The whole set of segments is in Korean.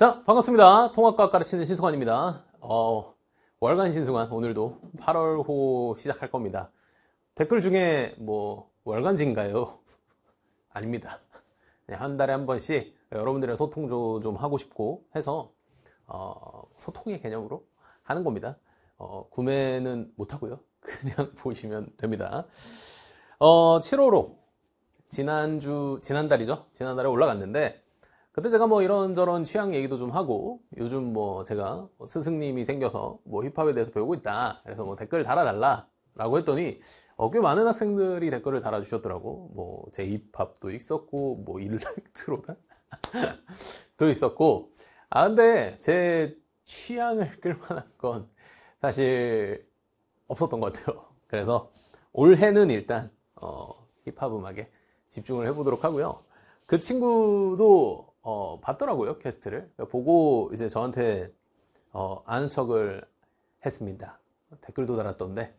자, 반갑습니다. 통합과학 가르치는 신승환입니다. 어, 월간 신승환 오늘도 8월호 시작할 겁니다. 댓글 중에 뭐 월간지인가요? 아닙니다. 네, 한 달에 한 번씩 여러분들의 소통 좀 하고 싶고 해서 어, 소통의 개념으로 하는 겁니다. 어, 구매는 못 하고요. 그냥 보시면 됩니다. 어, 7월호 지난주 지난달이죠. 지난달에 올라갔는데 그때 제가 뭐 이런저런 취향 얘기도 좀 하고 요즘 뭐 제가 뭐 스승님이 생겨서 뭐 힙합에 대해서 배우고 있다. 그래서 뭐 댓글 달아달라 라고 했더니 어, 꽤 많은 학생들이 댓글을 달아주셨더라고. 뭐 제 힙합도 있었고 뭐 일렉트로다 도 있었고 아 근데 제 취향을 끌만한 건 사실 없었던 것 같아요. 그래서 올해는 일단 어, 힙합 음악에 집중을 해보도록 하고요. 그 친구도 어, 봤더라고요 캐스트를 보고 이제 저한테 어, 아는 척을 했습니다. 댓글도 달았던데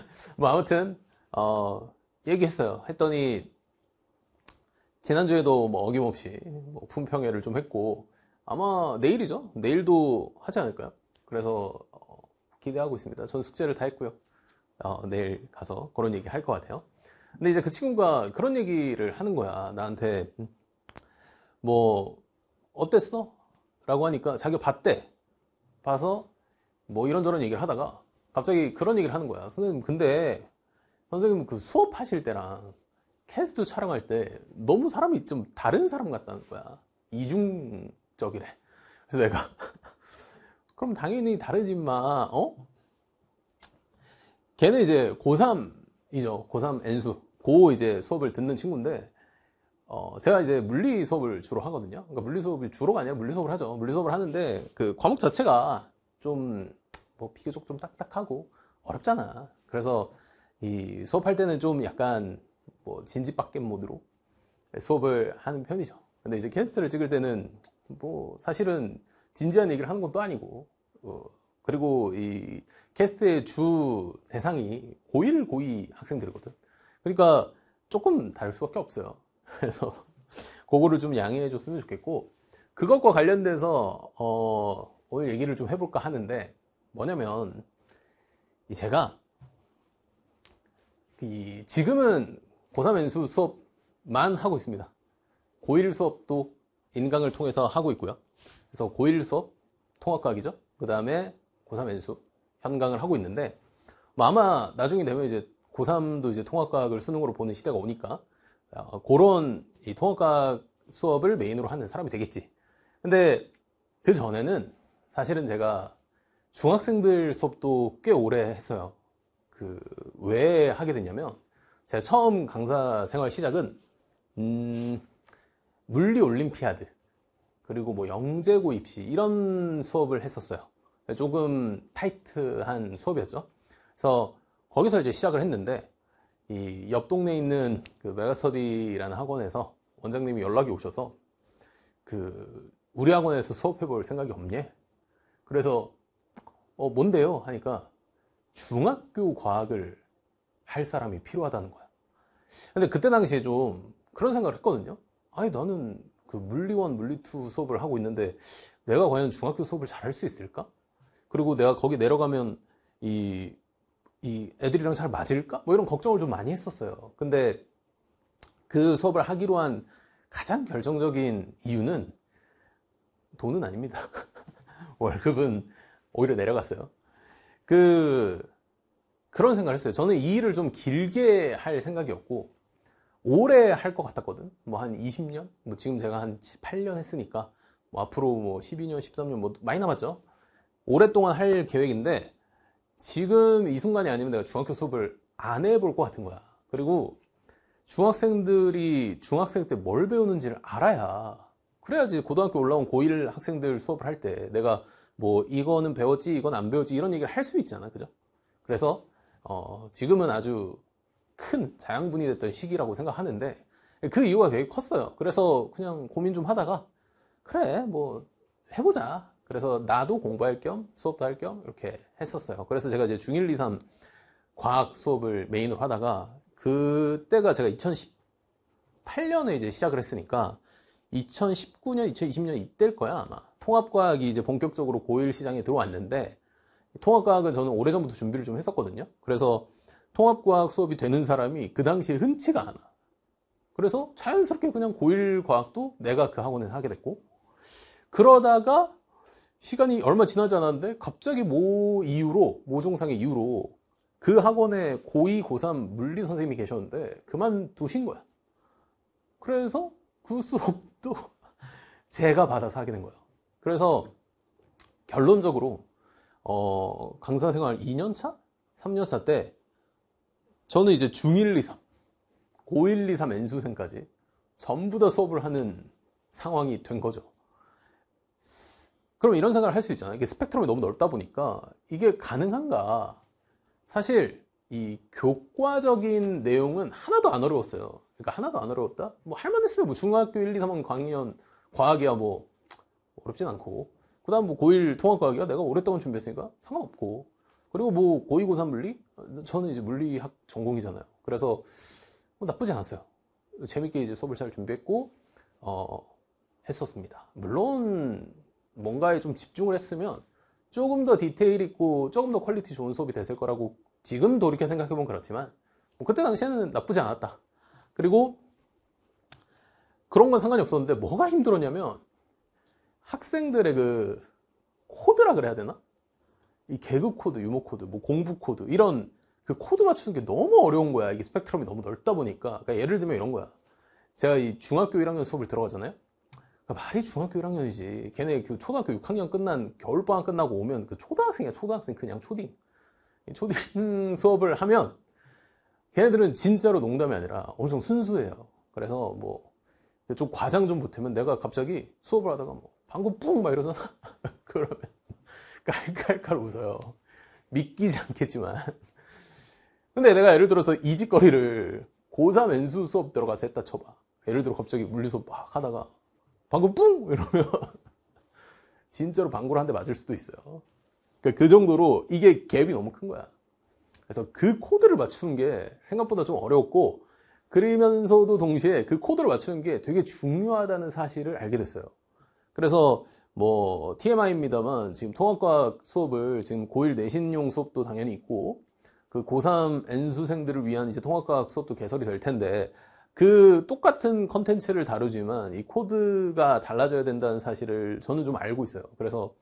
뭐 아무튼 어, 얘기했어요. 했더니 지난주에도 뭐 어김없이 뭐 품평회를 좀 했고 아마 내일이죠. 내일도 하지 않을까요? 그래서 어, 기대하고 있습니다. 전 숙제를 다 했고요. 어, 내일 가서 그런 얘기 할 것 같아요. 근데 이제 그 친구가 그런 얘기를 하는 거야. 나한테 뭐 어땠어? 라고 하니까 자기가 봤대. 봐서 뭐 이런저런 얘기를 하다가 갑자기 그런 얘기를 하는 거야. 선생님 근데 선생님 그 수업하실 때랑 캐스트 촬영할 때 너무 사람이 좀 다른 사람 같다는 거야. 이중적이래. 그래서 내가 그럼 당연히 다르지 마. 어? 걔는 이제 고3이죠. 고3 N수. 고 이제 수업을 듣는 친구인데 어, 제가 이제 물리 수업을 주로 하거든요. 그러니까 물리 수업이 주로가 아니라 물리 수업을 하죠. 물리 수업을 하는데 그 과목 자체가 좀 뭐 비교적 좀 딱딱하고 어렵잖아. 그래서 이 수업할 때는 좀 약간 뭐 진지박겜 모드로 수업을 하는 편이죠. 근데 이제 캐스트를 찍을 때는 뭐 사실은 진지한 얘기를 하는 것도 아니고 어, 그리고 이 캐스트의 주 대상이 고1, 고2 학생들이거든. 그러니까 조금 다를 수밖에 없어요. 그래서 그거를 좀 양해해 줬으면 좋겠고 그것과 관련돼서 어, 오늘 얘기를 좀 해볼까 하는데 뭐냐면 제가 이 지금은 고3 연수 수업만 하고 있습니다. 고1 수업도 인강을 통해서 하고 있고요. 그래서 고1 수업 통합과학이죠. 그 다음에 고3 연수 현강을 하고 있는데 뭐 아마 나중에 되면 이제 고3도 이제 통합과학을 수능으로 보는 시대가 오니까 어, 그런 이 통합과학 수업을 메인으로 하는 사람이 되겠지. 근데 그 전에는 사실은 제가 중학생들 수업도 꽤 오래 했어요. 그 왜 하게 됐냐면 제가 처음 강사 생활 시작은 음, 물리 올림피아드 그리고 뭐 영재고 입시 이런 수업을 했었어요. 조금 타이트한 수업이었죠. 그래서 거기서 이제 시작을 했는데 이 옆 동네에 있는 그 메가스터디라는 학원에서 원장님이 연락이 오셔서 그 우리 학원에서 수업해 볼 생각이 없니? 그래서 어 뭔데요? 하니까 중학교 과학을 할 사람이 필요하다는 거야. 근데 그때 당시에 좀 그런 생각을 했거든요. 아니 나는 그 물리원, 물리투 수업을 하고 있는데 내가 과연 중학교 수업을 잘할 수 있을까? 그리고 내가 거기 내려가면 이, 이 애들이랑 잘 맞을까? 뭐 이런 걱정을 좀 많이 했었어요. 근데 그 수업을 하기로 한 가장 결정적인 이유는 돈은 아닙니다. 월급은 오히려 내려갔어요. 그, 그런 생각을 했어요. 저는 이 일을 좀 길게 할 생각이었고, 오래 할 것 같았거든. 뭐 한 20년? 뭐 지금 제가 한 8년 했으니까, 뭐 앞으로 뭐 12년, 13년 뭐 많이 남았죠. 오랫동안 할 계획인데, 지금 이 순간이 아니면 내가 중학교 수업을 안 해볼 것 같은 거야. 그리고 중학생들이 중학생 때 뭘 배우는지를 알아야, 그래야지 고등학교 올라온 고1 학생들 수업을 할 때 내가 뭐 이거는 배웠지, 이건 안 배웠지, 이런 얘기를 할 수 있잖아. 그죠? 그래서, 어, 지금은 아주 큰 자양분이 됐던 시기라고 생각하는데 그 이유가 되게 컸어요. 그래서 그냥 고민 좀 하다가 그래 뭐 해보자. 그래서 나도 공부할 겸 수업도 할 겸 이렇게 했었어요. 그래서 제가 이제 중1, 2, 3 과학 수업을 메인으로 하다가 그때가 제가 2018년에 이제 시작을 했으니까 2019년, 2020년 이때일 거야, 아마. 통합과학이 이제 본격적으로 고1 시장에 들어왔는데, 통합과학은 저는 오래전부터 준비를 좀 했었거든요. 그래서 통합과학 수업이 되는 사람이 그 당시에 흔치가 않아. 그래서 자연스럽게 그냥 고1 과학도 내가 그 학원에서 하게 됐고, 그러다가 시간이 얼마 지나지 않았는데 갑자기 모 이유로, 모종상의 이유로 그 학원에 고2, 고3 물리 선생님이 계셨는데 그만두신 거야. 그래서 그 수업도 제가 받아서 하게 된 거예요. 그래서 결론적으로 어, 강사 생활 2년차? 3년차 때 저는 이제 중1, 2, 3, 고1, 2, 3 N수생까지 전부 다 수업을 하는 상황이 된 거죠. 그럼 이런 생각을 할 수 있잖아요. 이게 스펙트럼이 너무 넓다 보니까 이게 가능한가? 사실 이 교과적인 내용은 하나도 안 어려웠어요. 그러니까 하나도 안 어려웠다? 뭐 할만했어요. 뭐 중학교 1, 2, 3학년 강의연 과학이야 뭐 어렵진 않고 그 다음 뭐 고1 통합과학이야 내가 오랫동안 준비했으니까 상관없고 그리고 뭐 고2, 고3 물리? 저는 이제 물리학 전공이잖아요. 그래서 뭐 나쁘지 않았어요. 재밌게 이제 수업을 잘 준비했고 어, 했었습니다. 물론 뭔가에 좀 집중을 했으면 조금 더 디테일 있고 조금 더 퀄리티 좋은 수업이 됐을 거라고 지금 돌이켜 생각해보면 그렇지만 뭐 그때 당시에는 나쁘지 않았다. 그리고 그런 건 상관이 없었는데 뭐가 힘들었냐면 학생들의 그 코드라 그래야 되나? 이 개그 코드, 유머 코드, 뭐 공부 코드 이런 그 코드 맞추는 게 너무 어려운 거야. 이게 스펙트럼이 너무 넓다 보니까. 그러니까 예를 들면 이런 거야. 제가 이 중학교 1학년 수업을 들어가잖아요. 그러니까 말이 중학교 1학년이지. 걔네 그 초등학교 6학년 끝난 겨울방학 끝나고 오면 그 초등학생이야. 초등학생 그냥 초딩. 초딩 수업을 하면 걔네들은 진짜로 농담이 아니라 엄청 순수해요. 그래서 뭐 좀 과장 좀 보태면 내가 갑자기 수업을 하다가 뭐 방구 뿡 막 이러잖아. 그러면 깔깔깔 웃어요. 믿기지 않겠지만. 근데 내가 예를 들어서 이 짓거리를 고3 N수 수업 들어가서 했다 쳐봐. 예를 들어 갑자기 물리 수업 막 하다가 방구 뿡! 이러면 진짜로 방구를 한 대 맞을 수도 있어요. 그러니까 그 정도로 이게 갭이 너무 큰 거야. 그래서 그 코드를 맞추는 게 생각보다 좀 어려웠고 그러면서도 동시에 그 코드를 맞추는 게 되게 중요하다는 사실을 알게 됐어요. 그래서 뭐 TMI입니다만 지금 통합과학 수업을 지금 고1 내신용 수업도 당연히 있고 그 고3 N수생들을 위한 이제 통합과학 수업도 개설이 될 텐데 그 똑같은 컨텐츠를 다루지만 이 코드가 달라져야 된다는 사실을 저는 좀 알고 있어요. 그래서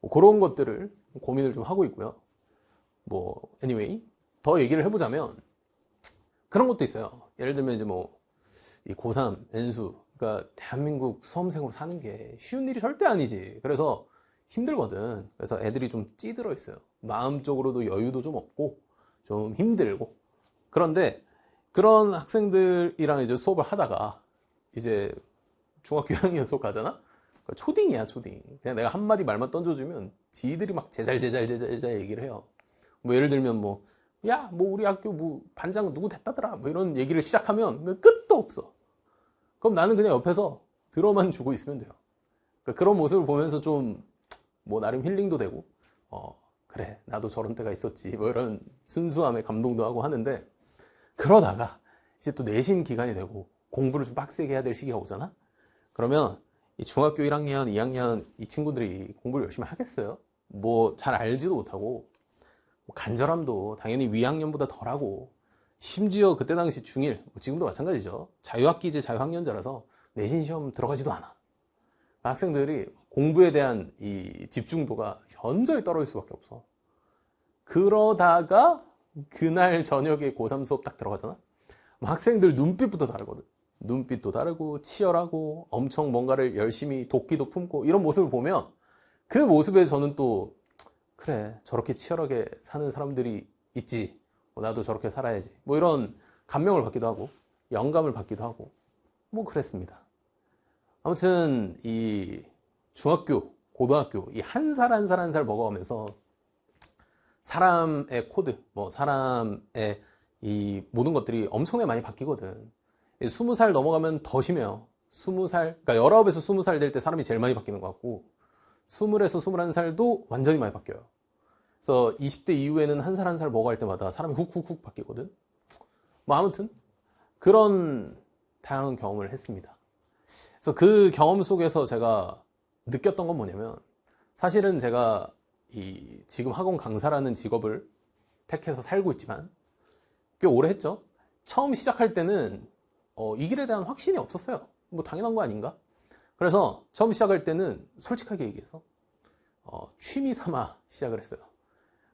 뭐 그런 것들을 고민을 좀 하고 있고요. 뭐 anyway 더 얘기를 해보자면 그런 것도 있어요. 예를 들면 이제 뭐 이 고3 N수 그러니까 대한민국 수험생으로 사는 게 쉬운 일이 절대 아니지. 그래서 힘들거든. 그래서 애들이 좀 찌들어 있어요. 마음적으로도 여유도 좀 없고 좀 힘들고. 그런데 그런 학생들이랑 이제 수업을 하다가 이제 중학교 1학년 수업 가잖아? 그러니까 초딩이야, 초딩. 그냥 내가 한마디 말만 던져주면 지들이 막 제잘, 제잘, 제잘, 제잘 얘기를 해요. 뭐 예를 들면 뭐, 야, 뭐 우리 학교 뭐 반장 누구 됐다더라. 뭐 이런 얘기를 시작하면 끝도 없어. 그럼 나는 그냥 옆에서 들어만 주고 있으면 돼요. 그러니까 그런 모습을 보면서 좀 뭐 나름 힐링도 되고, 어, 그래, 나도 저런 때가 있었지. 뭐 이런 순수함에 감동도 하고 하는데, 그러다가 이제 또 내신 기간이 되고 공부를 좀 빡세게 해야 될 시기가 오잖아? 그러면 이 중학교 1학년, 2학년 이 친구들이 공부를 열심히 하겠어요? 뭐 잘 알지도 못하고 뭐 간절함도 당연히 위학년보다 덜하고 심지어 그때 당시 중1, 뭐 지금도 마찬가지죠. 자유학기제 자유학년자라서 내신 시험 들어가지도 않아. 학생들이 공부에 대한 이 집중도가 현저히 떨어질 수밖에 없어. 그러다가 그날 저녁에 고3 수업 딱 들어가잖아? 학생들 눈빛부터 다르거든. 눈빛도 다르고, 치열하고, 엄청 뭔가를 열심히 도끼도 품고, 이런 모습을 보면 그 모습에 저는 또, 그래, 저렇게 치열하게 사는 사람들이 있지. 뭐 나도 저렇게 살아야지. 뭐 이런 감명을 받기도 하고, 영감을 받기도 하고, 뭐 그랬습니다. 아무튼, 이 중학교, 고등학교, 이 한 살 한 살 한 살 먹어가면서 사람의 코드, 뭐 사람의 이 모든 것들이 엄청나게 많이 바뀌거든. 20살 넘어가면 더 심해요. 20살, 그러니까 19에서 20살 될 때 사람이 제일 많이 바뀌는 것 같고 20에서 21살도 완전히 많이 바뀌어요. 그래서 20대 이후에는 한 살 한 살 먹어갈 때마다 사람이 훅훅훅 바뀌거든. 뭐 아무튼 그런 다양한 경험을 했습니다. 그래서 그 경험 속에서 제가 느꼈던 건 뭐냐면 사실은 제가 이 지금 학원 강사라는 직업을 택해서 살고 있지만 꽤 오래 했죠. 처음 시작할 때는 어, 이 길에 대한 확신이 없었어요. 뭐 당연한 거 아닌가? 그래서 처음 시작할 때는 솔직하게 얘기해서 어, 취미 삼아 시작을 했어요.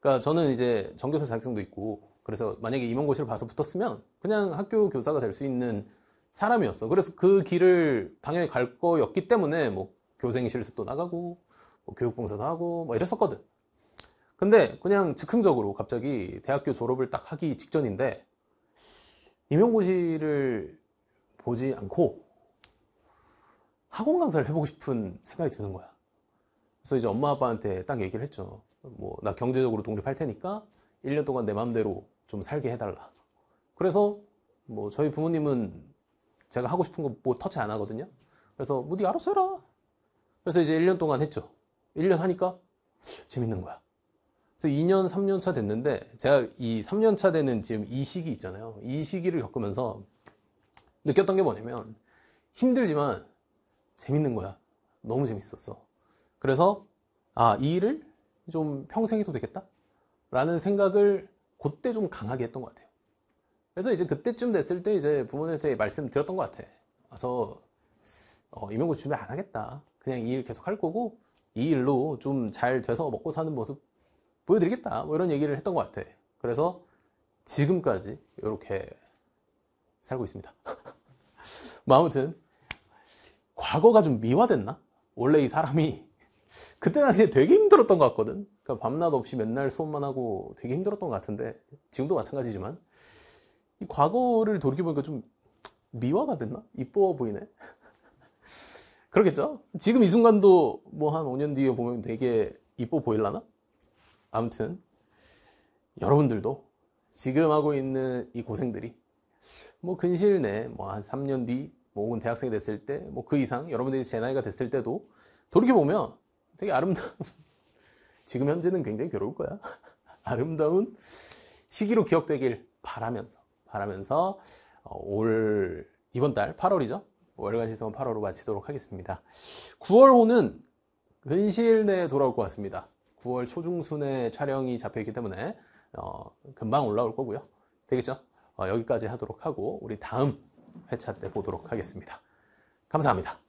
그러니까 저는 이제 전교사 자격증도 있고 그래서 만약에 임용고시를 봐서 붙었으면 그냥 학교 교사가 될 수 있는 사람이었어. 그래서 그 길을 당연히 갈 거였기 때문에 뭐 교생 실습도 나가고 뭐 교육봉사도 하고 뭐 이랬었거든. 근데 그냥 즉흥적으로 갑자기 대학교 졸업을 딱 하기 직전인데 임용고시를 보지 않고 학원 강사를 해보고 싶은 생각이 드는 거야. 그래서 이제 엄마 아빠한테 딱 얘기를 했죠. 뭐, 나 경제적으로 독립할 테니까 1년 동안 내 마음대로 좀 살게 해달라. 그래서 뭐, 저희 부모님은 제가 하고 싶은 거 뭐 터치 안 하거든요. 그래서 뭐, 네 알아서 해라. 그래서 이제 1년 동안 했죠. 1년 하니까 재밌는 거야. 그래서 2년, 3년 차 됐는데, 제가 이 3년 차 되는 지금 이 시기 있잖아요. 이 시기를 겪으면서 느꼈던 게 뭐냐면, 힘들지만 재밌는 거야. 너무 재밌었어. 그래서, 아, 이 일을 좀 평생 해도 되겠다? 라는 생각을 그때 좀 강하게 했던 것 같아요. 그래서 이제 그때쯤 됐을 때 이제 부모님한테 말씀 드렸던 것 같아. 아, 저, 어, 임용고시 준비 안 하겠다. 그냥 이 일 계속 할 거고, 이 일로 좀 잘 돼서 먹고 사는 모습 보여드리겠다. 뭐 이런 얘기를 했던 것 같아. 그래서 지금까지 이렇게 살고 있습니다. 뭐 아무튼, 과거가 좀 미화됐나? 원래 이 사람이 그때 당시에 되게 힘들었던 것 같거든. 그러니까 밤낮 없이 맨날 수업만 하고 되게 힘들었던 것 같은데 지금도 마찬가지지만 이 과거를 돌이켜보니까 좀 미화가 됐나? 이뻐 보이네. 그렇겠죠? 지금 이 순간도 뭐 한 5년 뒤에 보면 되게 이뻐 보일라나? 아무튼 여러분들도 지금 하고 있는 이 고생들이 뭐 근시일 내에 뭐 한 3년 뒤, 뭐 혹은 대학생이 됐을 때, 뭐 그 이상 여러분들이 제 나이가 됐을 때도 돌이켜보면 되게 아름다운, 지금 현재는 굉장히 괴로울 거야. 아름다운 시기로 기억되길 바라면서, 바라면서, 어, 올, 이번 달 8월이죠? 월간 시성은 8월로 마치도록 하겠습니다. 9월호는 근시일 내에 돌아올 것 같습니다. 9월 초중순에 촬영이 잡혀있기 때문에, 어, 금방 올라올 거고요. 되겠죠? 어, 여기까지 하도록 하고, 우리 다음 회차 때 보도록 하겠습니다. 감사합니다.